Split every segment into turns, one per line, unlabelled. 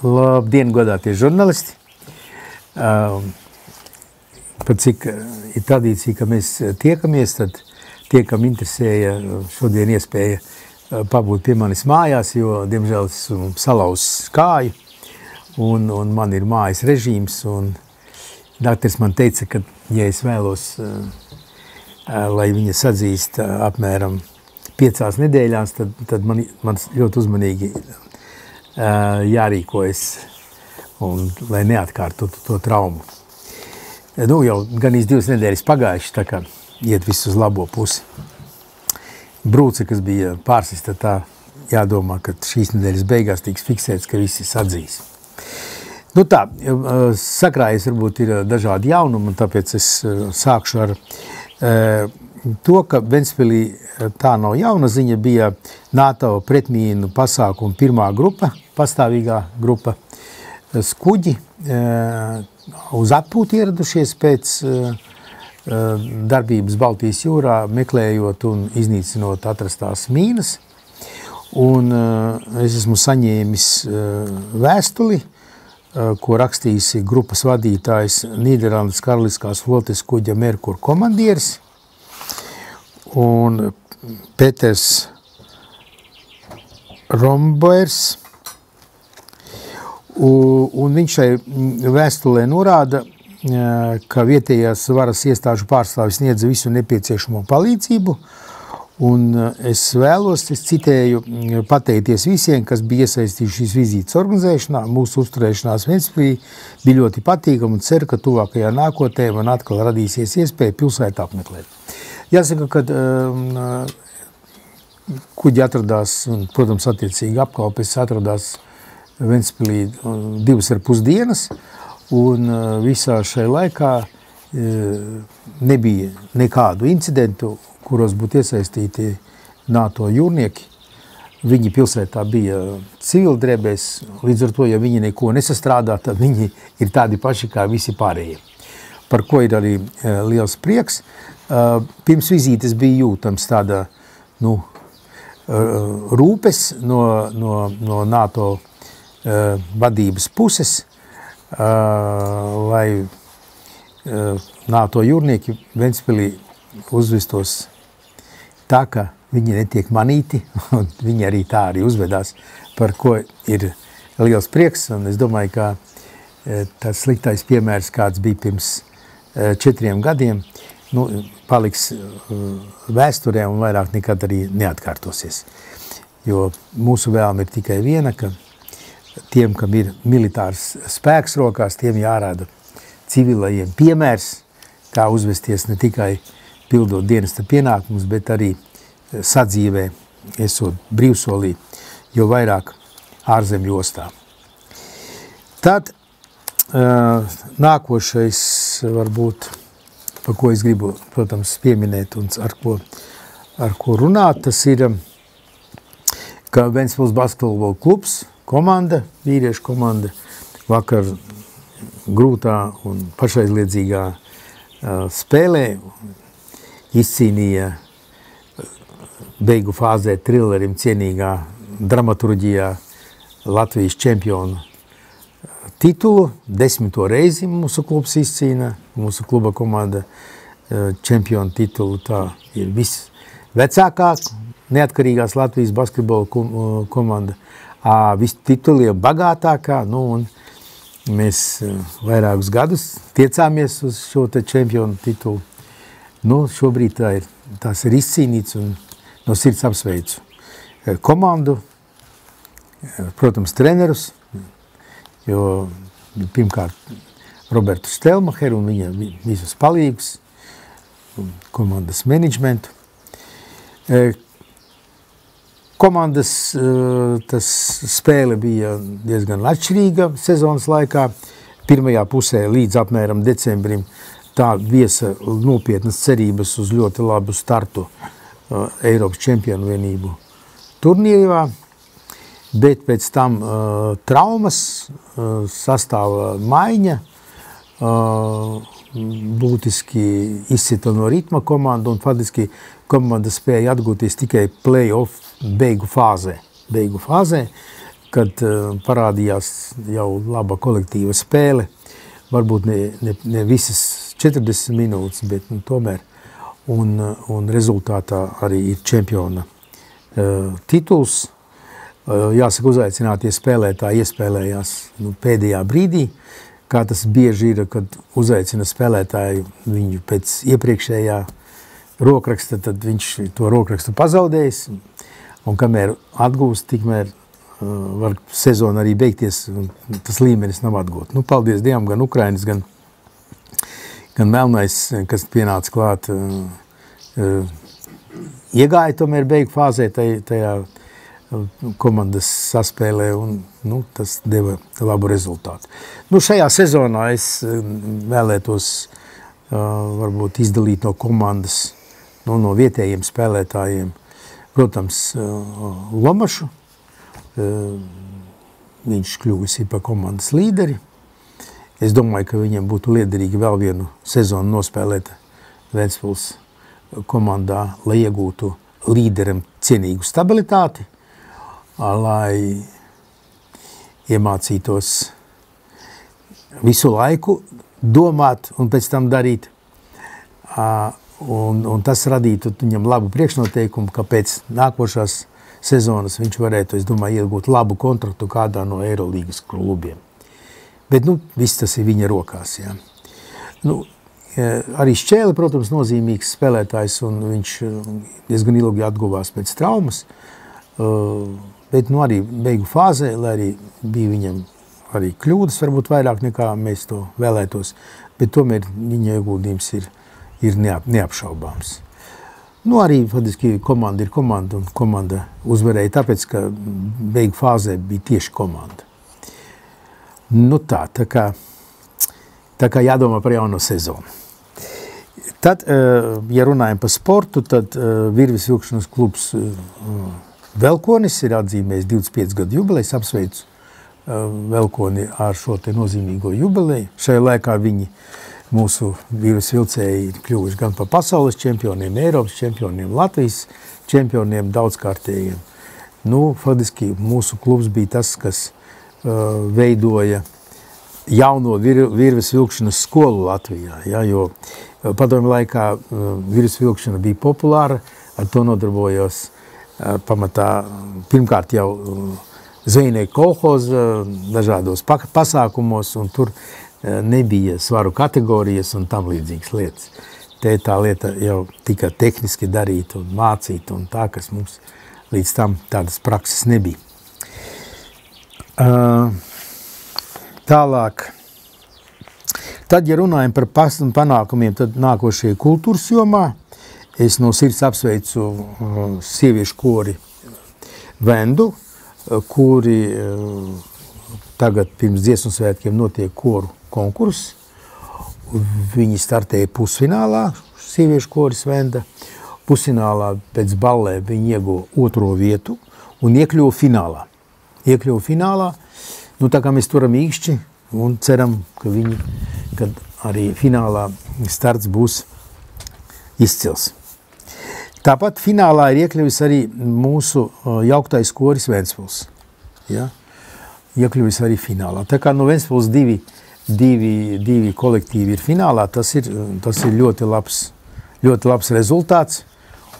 Labdien, godātie žurnālisti! Uh, pat cik ir tradīcija, ka mēs tiekamies, tad tie, kam interesēja šodien iespēja pabūt pie manis mājās, jo, diemžēl, esmu salauzis kāju, un, un man ir mājas režīms, un dakteris man teica, ka, ja es vēlos, lai viņa sadzīst apmēram piecās nedēļās, tad, tad man, man ļoti uzmanīgi jārīkojas, un, lai neatkārtotu to traumu. Nu, jau gan iz divas nedēļas pagājuši, tā kā iet viss uz labo pusi. Brūce, kas bija pārsista, tā jādomā, ka šīs nedēļas beigās tiks fiksēts, ka visi sadzīs. Nu tā, sakrājas varbūt ir dažādi jaunumi, un tāpēc es sākšu ar to, ka Ventspilī tā nav jauna ziņa, bija NATO pretmīnu pasākumu pirmā grupa, pastāvīgā grupa skuģi uz atpūtu ieradušies pēc darbības Baltijas jūrā, meklējot un iznīcinot atrastās mīnas. Un es esmu saņēmis vēstuli, ko rakstījis grupas vadītājs Nīderlandes karaliskās flotes kuģa Merkur komandieris. Un Peters Romboers, un viņš šai vēstulē norāda, ka vietējās varas iestāžu pārstāvis sniedza visu nepieciešamo palīdzību, un es vēlos, es citēju, pateikties visiem, kas bija iesaistījuši šīs vizītes organizēšanā, mūsu uzturēšanās Ventspilī bija ļoti patīkama un ceru, ka tuvākajā nākotnē man atkal radīsies iespēja pilsētu apmeklēt. Jāsaka, ka um, kuģi atradās, un, protams, attiecīgi apkalpes atradās Ventspilī divas ar pus dienas, un visā šai laikā nebija nekādu incidentu, kuros būtu iesaistīti NATO jūrnieki. Viņi pilsētā bija civildrēbēs, līdz ar to, ja viņi neko nesastrādā, tad viņi ir tādi paši kā visi pārējie. Par ko ir arī liels prieks. Pirms vizītes bija jūtams tāda, nu, rūpes no, no, no NATO uh, vadības puses, lai NATO jūrnieki Ventspilī uzvestos tā, ka viņi netiek manīti, un viņi arī tā arī uzvedās, par ko ir liels prieks, un es domāju, ka tas sliktais piemērs, kāds bija pirms četriem gadiem, nu, paliks vēsturē un vairāk nekad arī neatkārtosies. Jo mūsu vēlme ir tikai viena, ka tiem, kam ir militārs spēks rokās, tiem jārāda civilajiem piemērs, kā uzvesties ne tikai pildot dienesta pienākumus, bet arī eh, sadzīvē, esot brīvsolī, jo vairāk ārzemju ostā. Tad uh, nākošais varbūt, par ko es gribu, protams, pieminēt un ar ko, ar ko runāt, tas ir, ka Ventspils basketbola klubs komanda, vīriešu komanda, vakar grūtā un pašaizliedzīgā uh, spēlē izcīnīja beigu fāzē trillerim cienīgā dramaturģijā Latvijas čempionu titulu. Desmito reizi mūsu klubs izcīna, mūsu kluba komanda čempionu titulu. Tā ir visvecākā neatkarīgās Latvijas basketbola komanda visu tituliem bagātākā, nu, mēs vairākus gadus tiecāmies uz šo čempionu titulu. Nu, šobrīd tā ir, tās ir izcīnīts un no sirds apsveicu komandu, protams, trenerus, jo pirmkārt Robertu Stelmacheru un viņa visus palīgus, komandas menedžmentu, Komandas eh, tas spēle bija diezgan atšķirīga sezonas laikā. Pirmajā pusē līdz apmēram decembrim tā viesa nopietnas cerības uz ļoti labu startu uh, Eiropas čempionu vienību turnīrā, bet pēc tam uh, traumas, uh, sastāva maiņa, uh, būtiski izsita no ritma komandu un faktiski komanda spēja atgūties tikai play-off beigu fāzē. Beigu fāzē kad uh, parādījās jau laba kolektīva spēle, varbūt ne, ne, ne visas 40 minūtes, bet nu, tomēr, un, un rezultātā arī ir čempiona uh, tituls. Uh, jāsaka, uzaicinātie spēlētāji iespēlējās nu, pēdējā brīdī, kā tas bieži ir, kad uzaicina spēlētāju viņu pēc iepriekšējā rokraksta, tad viņš to rokrakstu pazaudējis, un kamēr atgūst, tikmēr uh, var sezona arī beigties, un tas līmenis nav atgūt. Nu, paldies Dievam, gan Ukrainas, gan, gan Melnais, kas pienāca klāt, uh, uh, iegāja tomēr beigu fāzē tajā, tajā komandas saspēlē, un nu, tas deva labu rezultātu. Nu, šajā sezonā es vēlētos uh, varbūt izdalīt no komandas, nu, no vietējiem spēlētājiem, protams, uh, Lomašu. Uh, viņš kļuvusi par komandas līderi. Es domāju, ka viņam būtu liederīgi vēl vienu sezonu nospēlēt Ventspils komandā, lai iegūtu līderam cienīgu stabilitāti – lai iemācītos visu laiku domāt un pēc tam darīt. Un, un tas radītu viņam labu priekšnoteikumu, ka pēc nākošās sezonas viņš varētu, es domāju, iegūt labu kontraktu kādā no Eirolīgas klubiem. Bet, nu, viss tas ir viņa rokās, jā. Nu, arī Šķēle, protams, nozīmīgs spēlētājs, un viņš diezgan ilgi atguvās pēc traumas. Uh, Bet nu, arī beigu fāzē, lai arī bija viņam arī kļūdas, varbūt vairāk nekā mēs to vēlētos, bet tomēr viņa ieguldījums ir, ir neap, neapšaubāms. Nu, arī faktiski komanda ir komanda, un komanda uzvarēja tāpēc, ka beigu fāzē bija tieši komanda. Nu tā, tā kā, tā kā jādomā par jauno sezonu. Tad, eh, ja runājam par sportu, tad eh, Virvis Vilkšanas klubs eh, Velkonis ir atzīmējis 25 gadu jubilejas, apsveicu uh, Velkoni ar šo te nozīmīgo jubileju. Šajā laikā viņi mūsu vīrus vilcēji ir kļuvuši gan par pasaules čempioniem, Eiropas čempioniem, Latvijas čempioniem, daudzkārtējiem. Nu, faktiski mūsu klubs bija tas, kas uh, veidoja jauno vir, virves vilkšanas skolu Latvijā, ja, jo uh, padomju laikā uh, virves vilkšana bija populāra, ar to nodarbojos uh, pamatā pirmkārt jau eh, zvejnieku kolhoza eh, dažādos pasākumos, un tur nebija svaru kategorijas un tam līdzīgas lietas. Te tā lieta jau tika tehniski darīta un mācīta, un tā, kas mums līdz tam tādas prakses nebija. Tālāk, tad, ja runājam par panākumiem, tad nākošie kultūras jomā, Es no sirds apsveicu uh, sieviešu kori Vendu, uh, kuri uh, tagad pirms dziesmu svētkiem notiek koru konkurss. Viņi startēja pusfinālā, sieviešu koris Venda. Pusfinālā pēc ballē viņi ieguva otro vietu un iekļuva finālā. Iekļuva finālā, nu tā kā mēs turam īkšķi un ceram, ka viņi, kad arī finālā starts būs izcils. Tāpat finālā ir iekļuvis arī mūsu jauktais koris Ventspils. Ja? Iekļuvis arī finālā. Tā kā no Ventspils divi, divi, divi kolektīvi ir finālā, tas ir, tas ir ļoti, labs, ļoti labs rezultāts.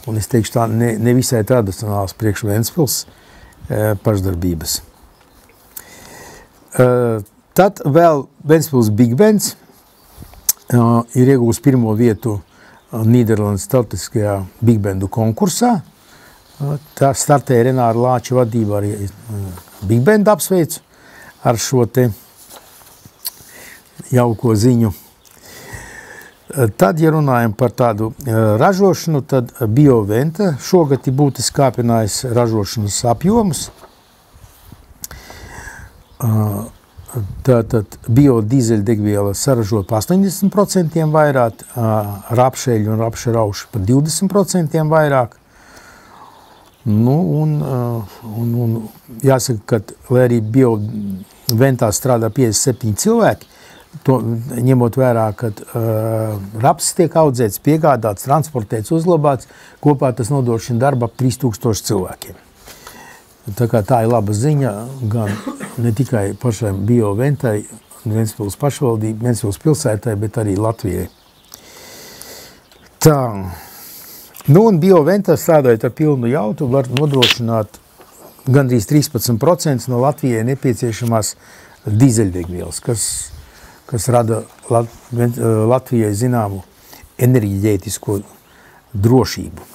Un es teikšu tā ne, nevisai tradicionāls priekš Ventspils e, pašdarbības. E, tad vēl Ventspils Big Bands ir iegūst pirmo vietu Nīderlandes tautiskajā Big Bandu konkursā. Tā startēja Renāra Lāča vadībā arī Big Band apsveicu ar šo te jauko ziņu. Tad, ja runājam par tādu ražošanu, tad BioVenta šogad ir būtiski kāpinājis ražošanas apjomus. Tātad biodīzeļdegviela saražo par 80% vairāk, rapšeļu un rapšerauši par 20% vairāk. Nu, un, un, un jāsaka, ka, lai arī bioventā strādā 57 cilvēki, to, ņemot vērā, ka uh, raps tiek audzēts, piegādāts, transportēts, uzlabāts, kopā tas nodrošina darba ap 3000 cilvēkiem. Tā, tā ir laba ziņa gan ne tikai pašai bioventai, Ventspils pašvaldībai, Ventspils pilsētai, bet arī Latvijai. Tā. Nu, un bioventā strādājot ar pilnu jautu, var nodrošināt gandrīz 13% no Latvijai nepieciešamās dīzeļdegvielas, kas, kas rada Lat Latvijai zināmu enerģētisko drošību,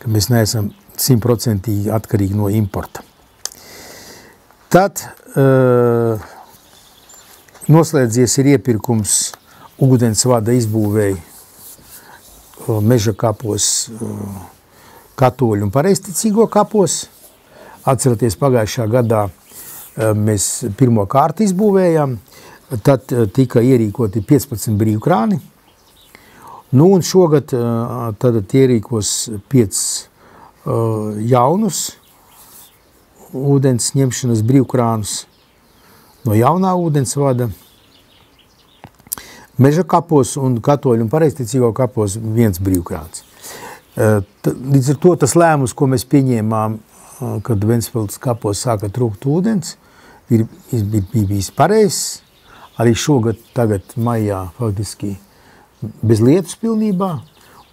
ka mēs neesam simtprocentīgi atkarīgi no importa. Tad uh, noslēdzies ir iepirkums ūdensvada izbūvēja uh, meža kapos, uh, katoļu un pareisticīgo kapos. Atceroties pagājušā gadā mēs pirmo kārtu izbūvējām, tad tika ierīkoti 15 brīvkrāni, Nu, un šogad tad ierīkos piecus jaunus ūdens ņemšanas brīvkrānus no jaunā ūdens vada. Meža kapos un katoļu un pareizticīgo kapos viens brīvkrāns. Līdz ar to tas lēmums, ko mēs pieņēmām, kad Ventspils kapos sāka trūkt ūdens, ir, ir bijis pareizs. Arī šogad, tagad maijā faktiski bez lietus pilnībā,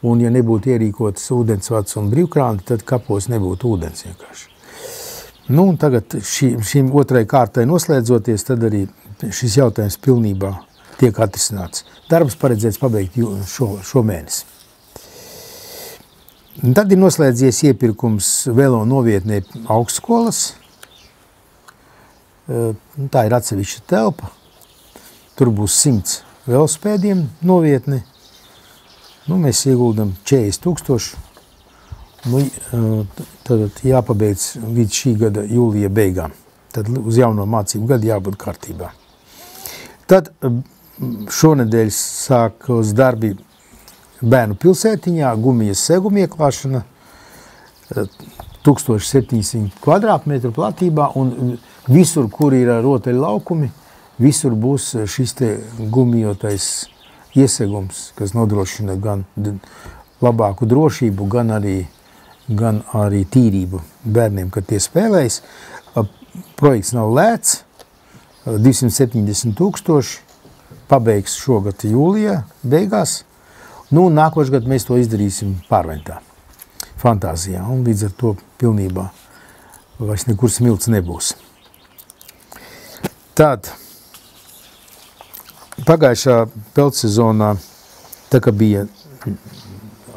un ja nebūtu ierīkotas ūdensvads un brīvkrāni, tad kapos nebūtu ūdens vienkārši. Nu, un tagad šī, šīm otrai kārtai noslēdzoties, tad arī šis jautājums pilnībā tiek atrisināts. Darbs paredzēts pabeigt šo, šo mēnesi. Tad ir noslēdzies iepirkums velo novietnē augstskolas. Tā ir atsevišķa telpa. Tur būs simts velospēdiem novietni. Nu, mēs ieguldam 40 tūkstoši. Nu, tad jāpabeidz līdz šī gada jūlija beigām. Tad uz jauno mācību gadu jābūt kārtībā. Tad šonedēļ sākos darbi bērnu pilsētiņā, gumijas seguma ieklāšana, 1700 kvadrātmetru platībā un visur, kur ir rotaļu laukumi, visur būs šis te gumijotais iesegums, kas nodrošina gan labāku drošību, gan arī, gan arī tīrību bērniem, kad tie spēlējas. Projekts nav lēts, 270 tūkstoši, pabeigs šogad jūlijā beigās. Nu, nākošais gads mēs to izdarīsim pārventā, fantāzijā, un līdz ar to pilnībā vairs nekur smilts nebūs. Tad pagājušā peldsezonā, tā kā bija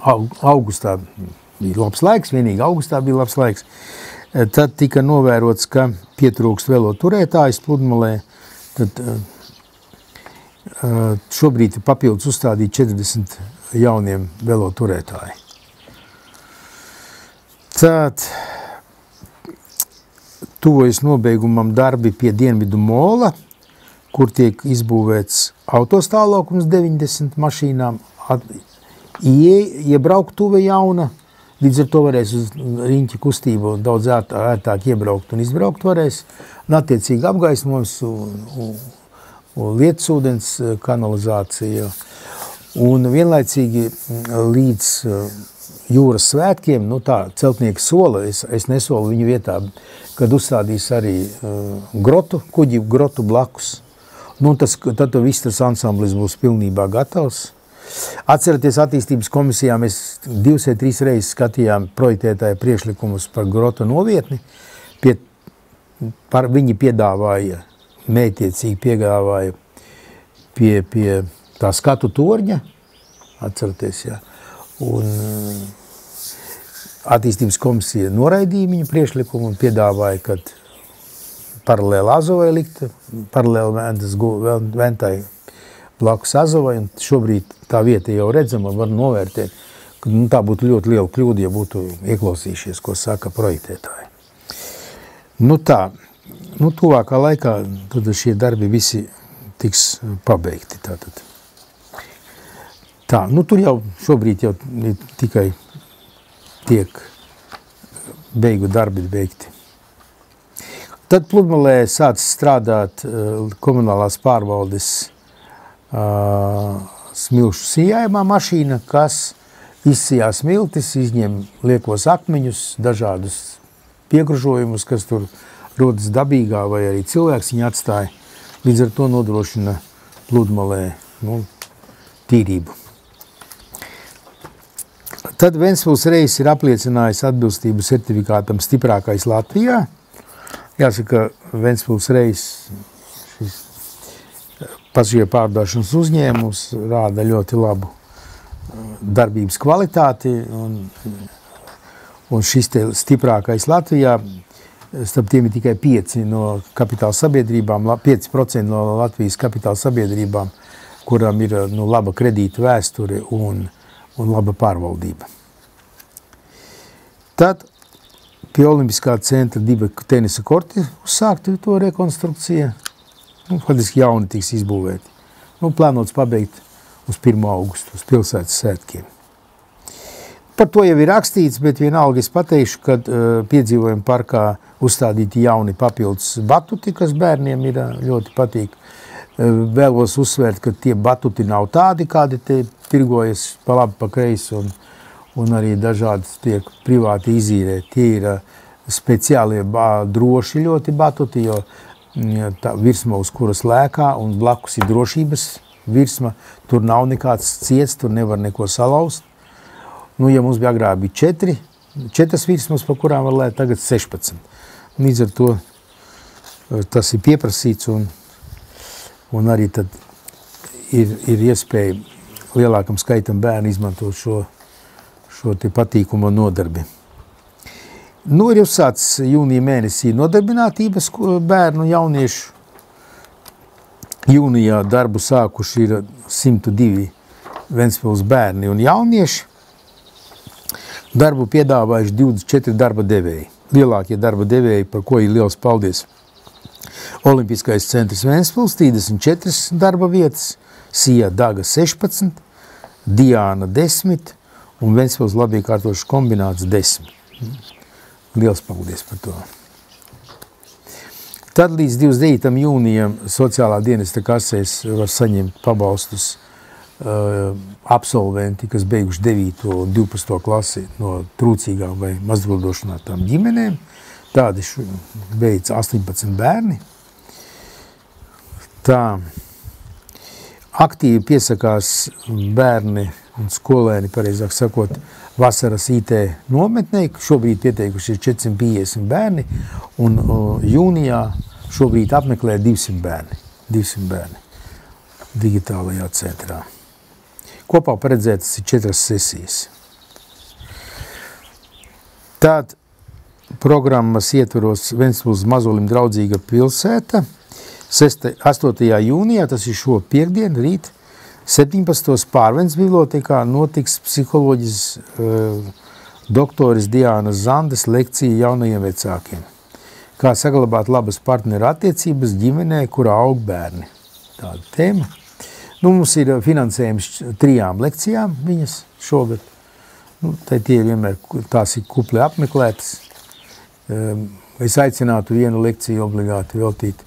augustā, bija labs laiks, vienīgi augustā bija labs laiks, tad tika novērots, ka pietrūkst velo turētājs pludmalē, tad šobrīd ir papildus uzstādīt 40 jauniem velo turētāji. Tad tuvojas nobeigumam darbi pie Dienvidu mola – kur tiek izbūvēts autostāvlaukums 90 mašīnām, ie, iebrauktuve jauna, līdz ar to varēs uz riņķa kustību daudz ērtāk, iebraukt un izbraukt varēs, un attiecīgi apgaismojums lietas ūdens kanalizācija, un vienlaicīgi līdz jūras svētkiem, nu tā, celtnieki sola, es, es nesolu viņu vietā, kad uzstādīs arī uh, grotu, kuģi grotu blakus, Nu, tas, tad viss tas ansamblis būs pilnībā gatavs. Atcerieties, attīstības komisijā mēs divas vai trīs reizes skatījām projektētāju priekšlikumus par grota novietni. Pie, par, viņi piedāvāja, mētiecīgi piedāvāja pie, pie tā skatu torņa, atcerieties, jā. Un attīstības komisija noraidīja viņu priekšlikumu un piedāvāja, kad paralēli Azovai likta, paralēli ventas, ventai blakus Azovai, šobrīd tā vieta jau redzama, var novērtēt, nu, tā būtu ļoti liela kļūda, ja būtu ieklausījušies, ko saka projektētāji. Nu tā, nu tuvākā laikā tad šie darbi visi tiks pabeigti. Tātad. Tā, nu tur jau šobrīd jau tikai tiek beigu darbi beigti. Tad pludmalē sāca strādāt uh, komunālās pārvaldes uh, smilšu sijājumā mašīna, kas izsijā smiltis, izņem liekos akmeņus, dažādus piekružojumus, kas tur rodas dabīgā vai arī cilvēks viņu atstāja. Līdz ar to nodrošina pludmalē nu, tīrību. Tad Ventspils reizes ir apliecinājis atbilstību certifikātam stiprākais Latvijā. Jāsaka, Ventspils reizes šis pasažieru pārdošanas uzņēmums rāda ļoti labu darbības kvalitāti un, un šis stiprākais Latvijā starp tiem ir tikai 5 no kapitāla sabiedrībām, 5% no Latvijas kapitāla sabiedrībām, kurām ir nu, laba kredīta vēsture un, un laba pārvaldība. Tad pie Olimpiskā centra divi tenisa korti uzsākti to rekonstrukcija. Nu, faktiski jauni tiks izbūvēti. Nu, plānots pabeigt uz 1. augustu, uz pilsētas sētkiem. Par to jau ir rakstīts, bet vienalga es pateikšu, ka uh, piedzīvojuma parkā uzstādīti jauni papildus batuti, kas bērniem ir uh, ļoti patīk. Uh, vēlos uzsvērt, ka tie batuti nav tādi, kādi te tirgojas pa labi, pa kreisi un, un arī dažādi tiek privāti izīrēti. Tie ir uh, speciālie droši ļoti batuti, jo tā virsma, uz kuras lēkā, un blakus ir drošības virsma. Tur nav nekāds ciets, tur nevar neko salauzt. Nu, ja mums bija agrāk bija četri, četras virsmas, pa kurām var lēt, tagad 16. Līdz ar to eh, tas ir pieprasīts un, un arī tad ir, ir iespēja lielākam skaitam bērnu izmantot šo, šo te patīkumu nodarbi. Nu, ir uzsācis jūnija mēnesī nodarbinātības bērnu jauniešu. Jūnijā darbu sākuši ir 102 Ventspils bērni un jaunieši. Darbu piedāvājuši 24 darba devēji. Lielākie darba devēji, par ko ir liels paldies. Olimpiskais centrs Ventspils 34 darba vietas, Sija Daga 16, Diāna 10 un Ventspils labīkārtošs kombināts 10. Liels paldies par to. Tad līdz 29. jūnijam sociālā dienesta kasēs var saņemt pabalstus uh, absolventi, kas beiguši 9. un 12. klasi no trūcīgām vai mazvildošanātām ģimenēm. Tādi beidz 18 bērni. Tā aktīvi piesakās bērni un skolēni, pareizāk sakot, vasaras IT nometnē. Šobrīd pieteikuši ir 450 bērni, un jūnijā šobrīd apmeklē 200 bērni. 200 bērni digitālajā centrā. Kopā paredzētas ir četras sesijas. Tātad programmas ietvaros Ventspils mazulim draudzīga pilsēta. 6, 8. jūnijā, tas ir šo piekdienu, rīt, 17. pārvens bibliotekā notiks psiholoģis uh, doktoris Diānas Zandes lekcija jaunajiem vecākiem. Kā saglabāt labas partneru attiecības ģimenē, kurā aug bērni. Tāda tēma. Nu, mums ir finansējums trijām lekcijām viņas šogad. Nu, tie ir vienmēr tās ir kupli apmeklētas. Um, es aicinātu vienu lekciju obligāti veltīt.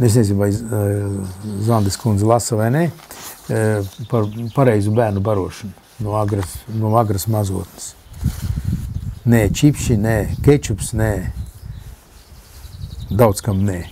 Es nezinu, vai uh, Zandes kundze lasa vai nē. Uh, E, par pareizu bērnu barošanu no agras, no agras mazotnes. Nē, čipši, nē, kečups, nē. Daudz kam nē.